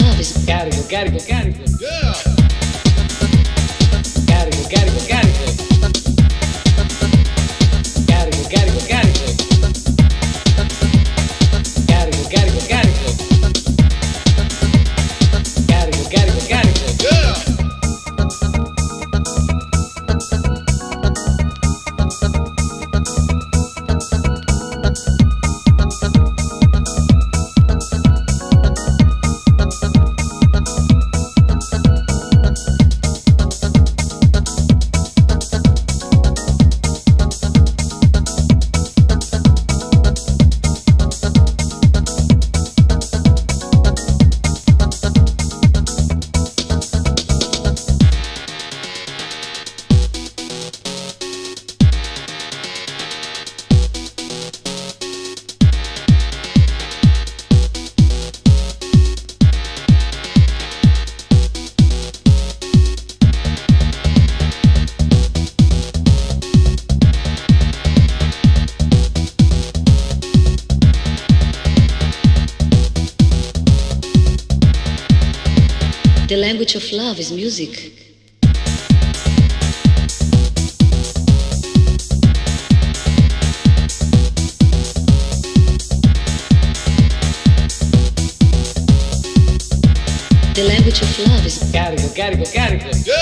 language of love is language of love is music. The language of love is Carico, carico, carico.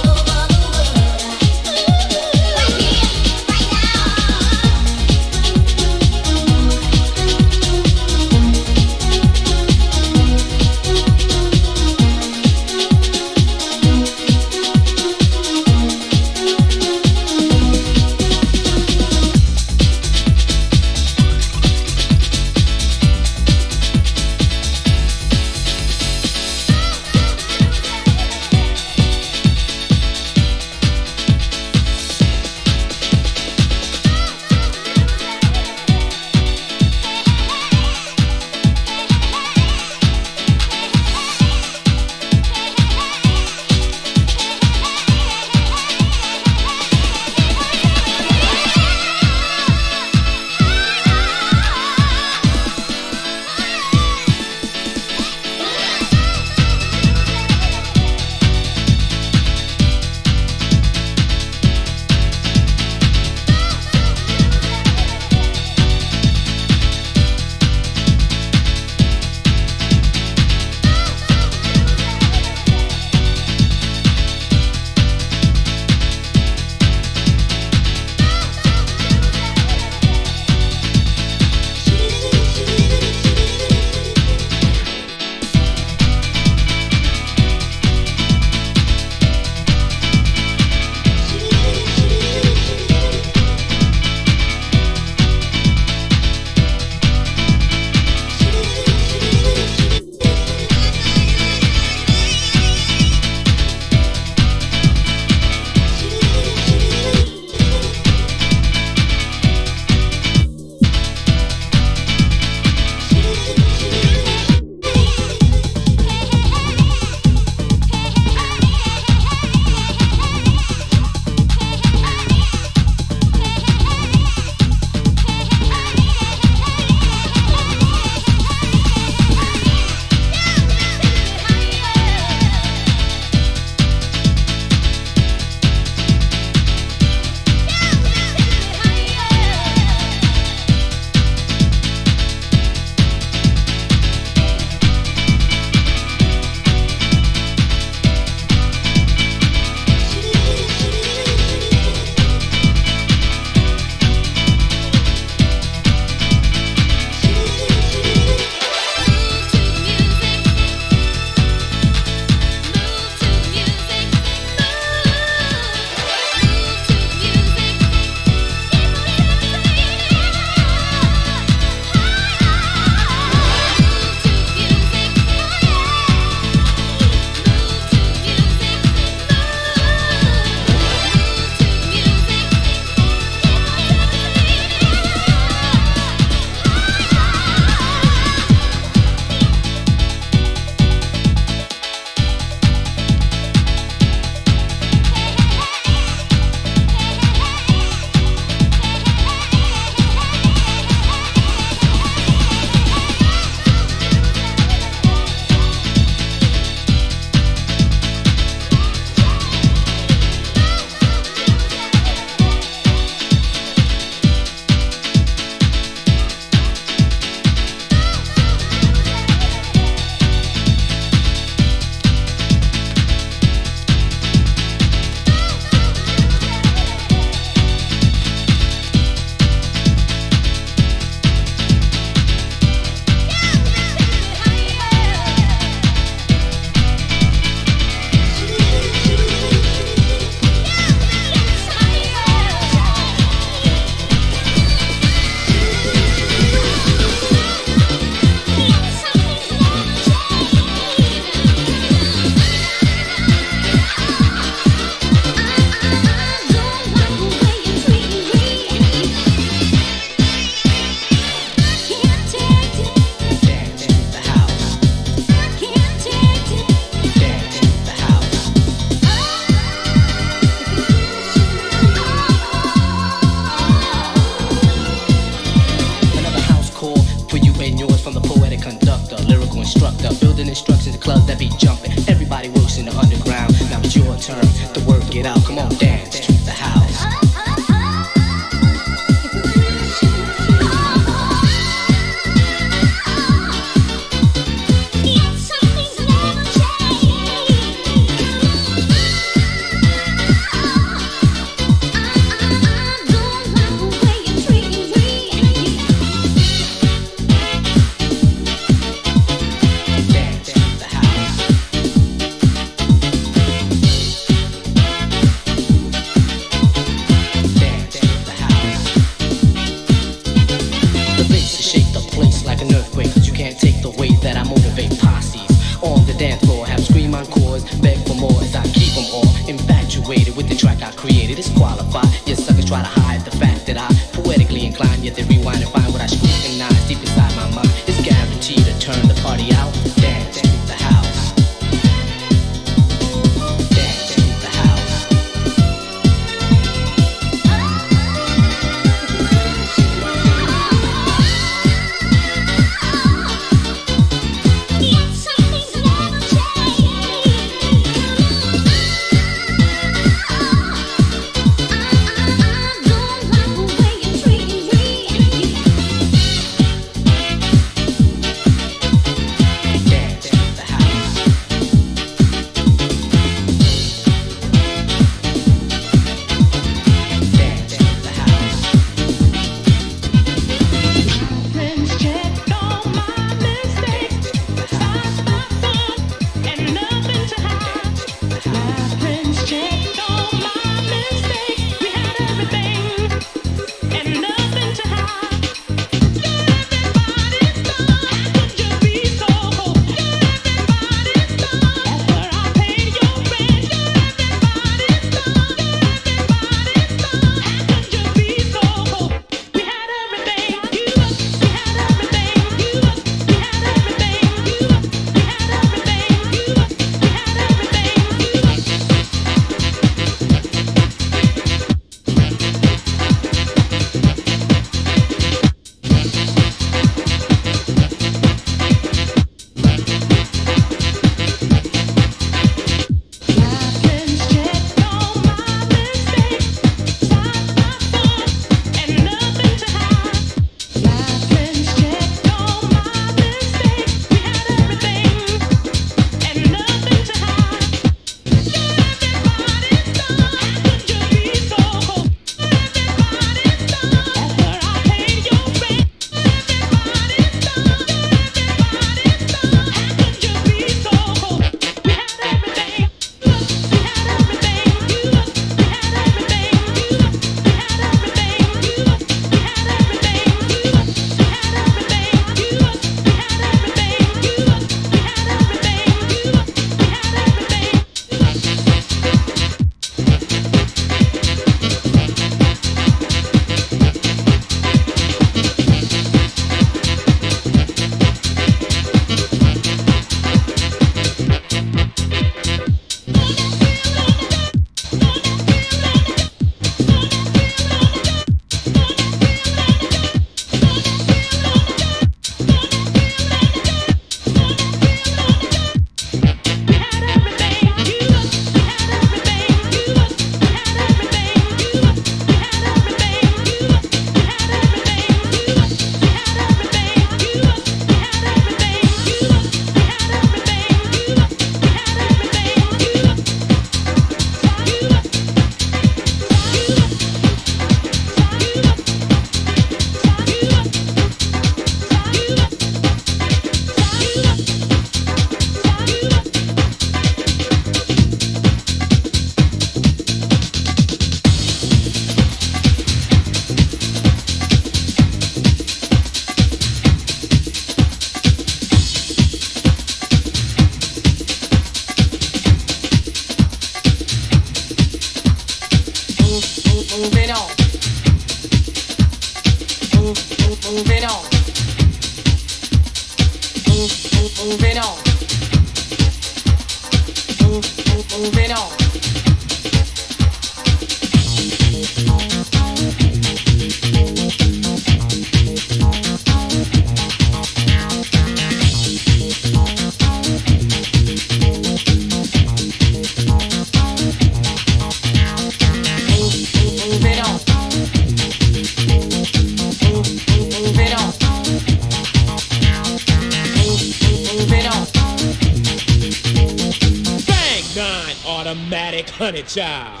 Automatic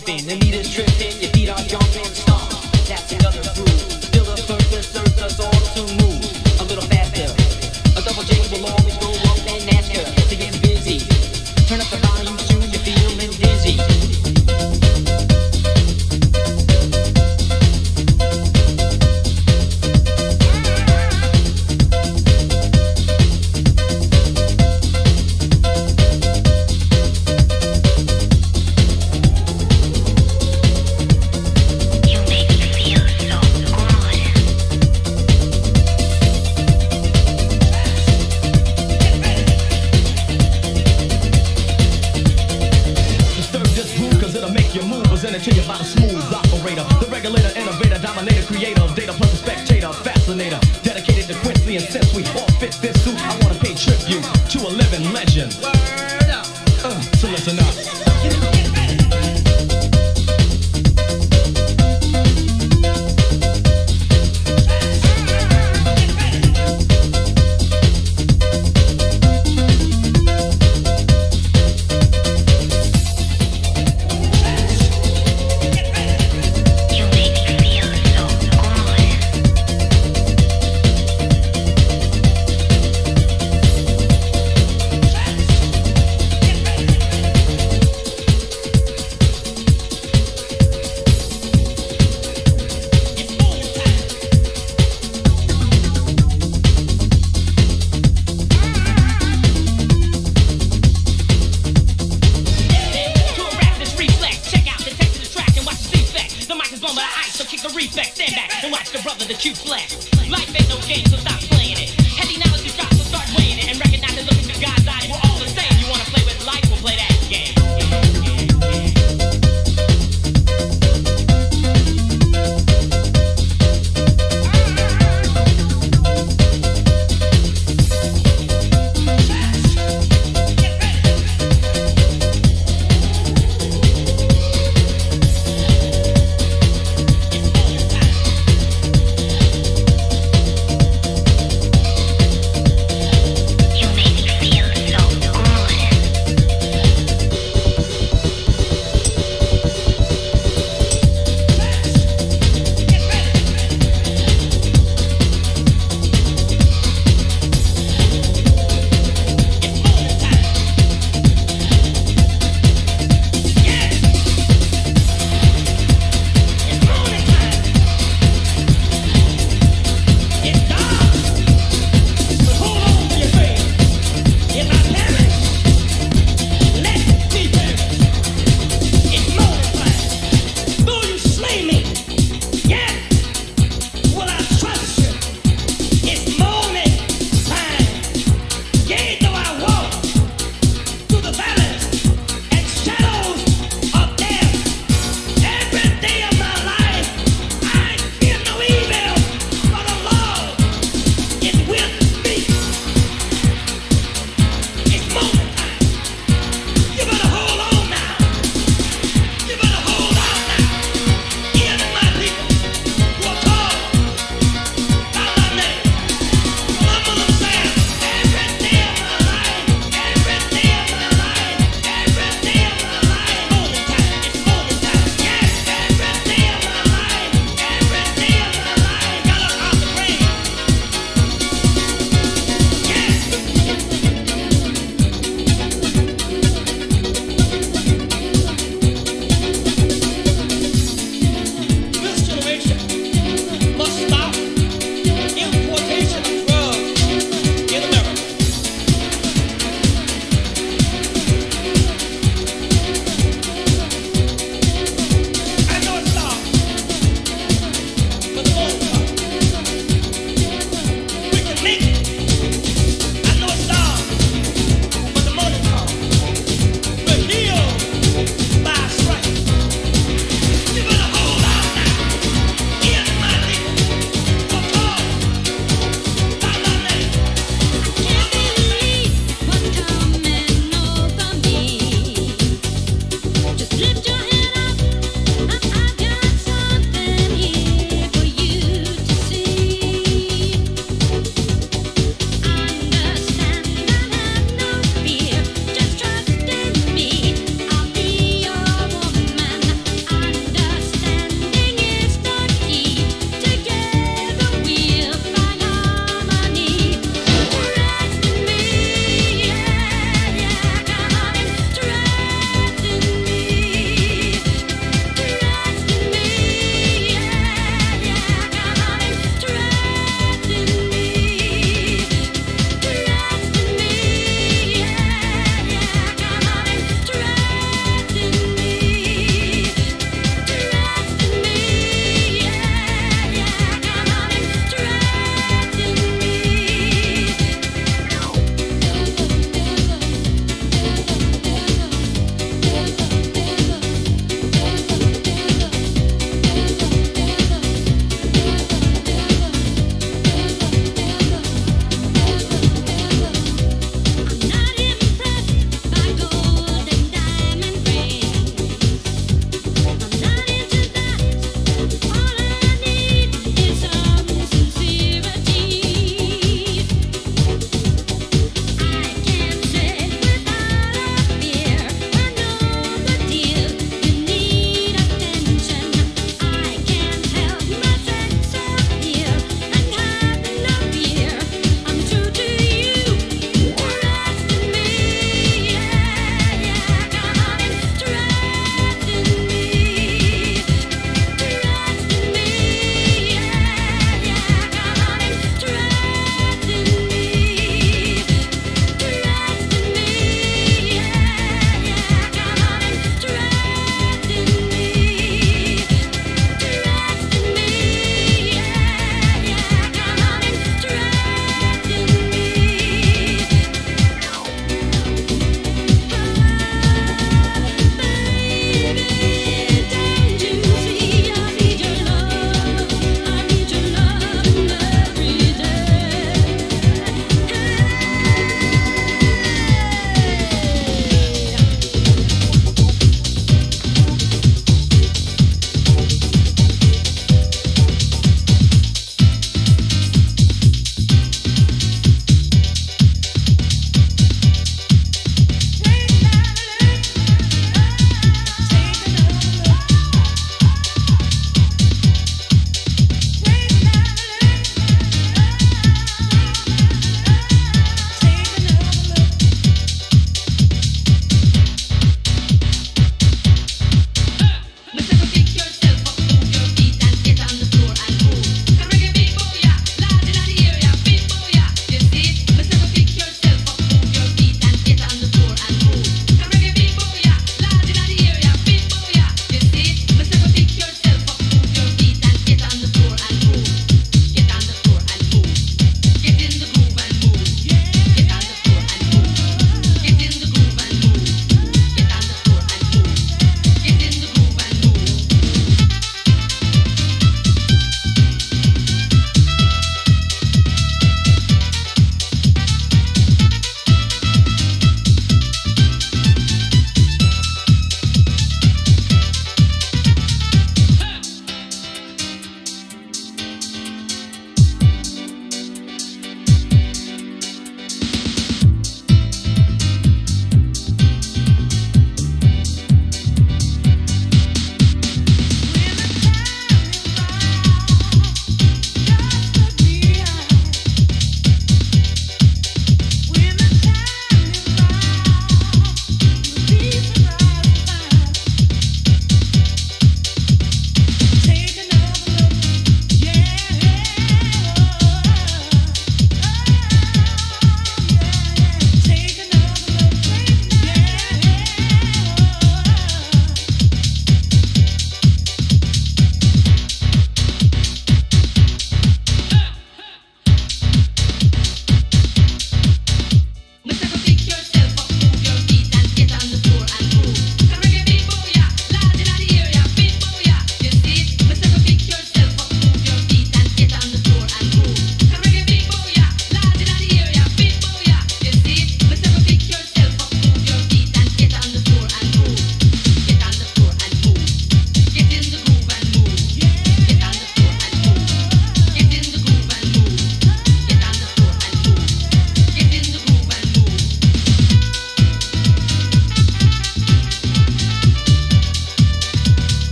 bass